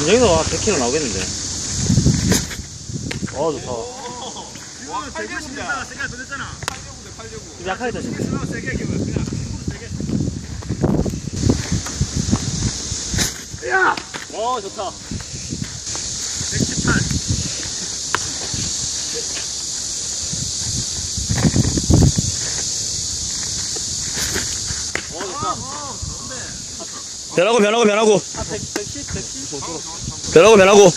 김정희도 한 100kg 나오겠는데. 어, 좋다. 이거는 되게 신다. 생각 더 됐잖아. 좀 약하게 세게 세게. 야! 와, 좋다. 118. 어, 좋다. 변하고 변하고 변하고 한 100, 110, 110? 변하고 변하고